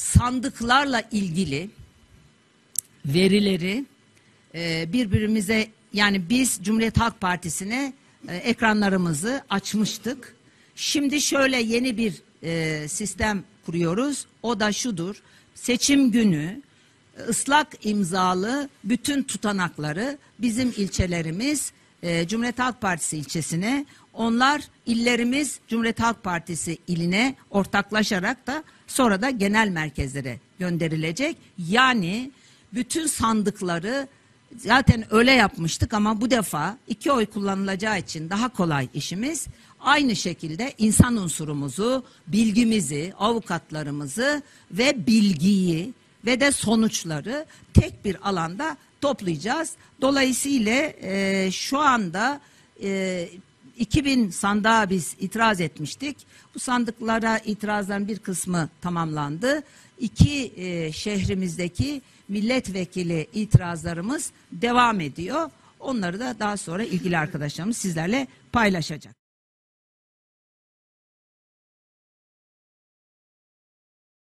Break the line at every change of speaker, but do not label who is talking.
sandıklarla ilgili verileri e, birbirimize yani biz Cumhuriyet Halk Partisi'ne e, ekranlarımızı açmıştık. Şimdi şöyle yeni bir e, sistem kuruyoruz. O da şudur. Seçim günü ıslak imzalı bütün tutanakları bizim ilçelerimiz e, Cumhuriyet Halk Partisi ilçesine onlar illerimiz Cumhuriyet Halk Partisi iline ortaklaşarak da sonra da genel merkezlere gönderilecek. Yani bütün sandıkları zaten öyle yapmıştık ama bu defa iki oy kullanılacağı için daha kolay işimiz. Aynı şekilde insan unsurumuzu, bilgimizi, avukatlarımızı ve bilgiyi ve de sonuçları tek bir alanda toplayacağız. Dolayısıyla e, şu anda e, 2000 sandığa biz itiraz etmiştik. Bu sandıklara itirazların bir kısmı tamamlandı. İki e, şehrimizdeki milletvekili itirazlarımız devam ediyor. Onları da daha sonra ilgili arkadaşlarımız sizlerle paylaşacak.